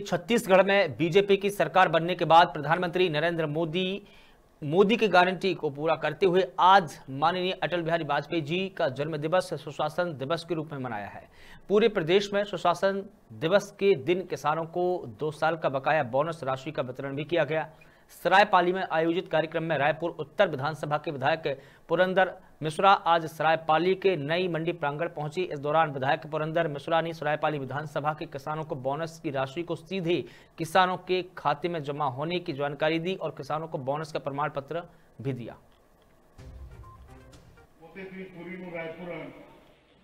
छत्तीसगढ़ में बीजेपी की सरकार बनने के बाद प्रधानमंत्री नरेंद्र मोदी मोदी की गारंटी को पूरा करते हुए आज माननीय अटल बिहारी वाजपेयी जी का जन्म दिवस सुशासन दिवस के रूप में मनाया है। पूरे प्रदेश में सुशासन दिवस के दिन किसानों को दो साल का बकाया बोनस राशि का वितरण भी किया गया। सरायपाली में आयोजित कार्यक्रम में रायपुर उत्तर विधानसभा के विधायक पुरंदर मिश्रा आज सरायपाली के नई मंडी प्रांगण पहुँची। इस दौरान विधायक पुरंदर मिश्रा ने सरायपाली विधानसभा के किसानों को बोनस की राशि को सीधे किसानों के खाते में जमा होने की जानकारी दी और किसानों को बोनस का प्रमाण पत्र भी दिया।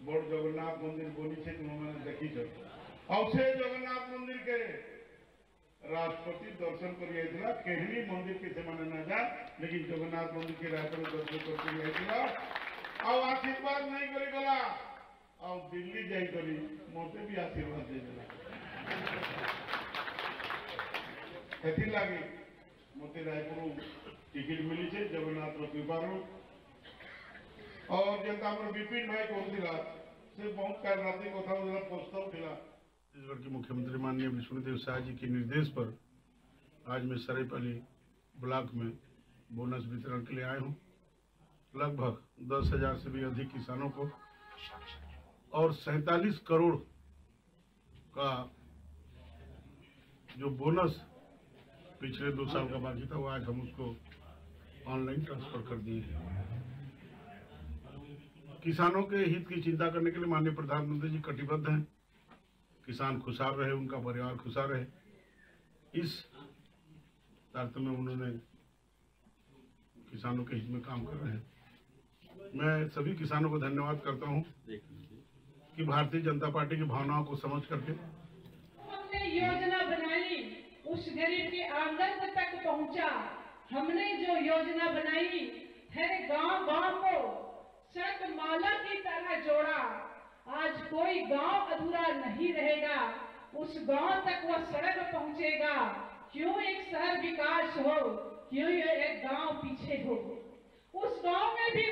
जगन्नाथ मंदिर बोली से देखी जगन्नाथ मंदिर के राष्ट्रपति दर्शन कर मंदिर के न जा लेकिन जगन्नाथ मंदिर के रायपुर दर्शन करके आशीर्वाद नहीं करे गला। और दिल्ली जाई मते भी आशीर्वाद दे देला लगे, मते रायपुर टिकट मिली जगन्नाथ कृपा और जनता विपिन भाई कहूला से बहुत राति कथा प्रस्ताव था छत्तीसगढ़ के मुख्यमंत्री माननीय विष्णुदेव शाह जी के निर्देश पर आज मैं सरायपाली ब्लॉक में बोनस वितरण के लिए आए हूँ। लगभग दस हज़ार से भी अधिक किसानों को और सैतालीस करोड़ का जो बोनस पिछले दो साल का बाकी था, वो आज हम उसको ऑनलाइन ट्रांसफ़र कर दिए किसानों के हित की चिंता करने के लिए माननीय प्रधानमंत्री जी कटिबद्ध हैं। किसान खुशहाल रहे, उनका परिवार खुशहाल रहे। इस तारतम्य उन्होंने किसानों के हित में काम कर रहे हैं। मैं सभी किसानों को धन्यवाद करता हूँ कि भारतीय जनता पार्टी की भावनाओं को समझ करके हमने योजना बनाई, उस गरीब के आँगन तक पहुँचा। हमने जो योजना बनाई, हर गाँव गाँव को सड़क माला की तरह जोड़ा आज कोई गाँव अधूरा नहीं रहेगा, उस गाँव तक वह सड़क पहुंचेगा। क्यों एक शहर विकास हो? क्यों एक गाँव पीछे हो? उस गाँव में भी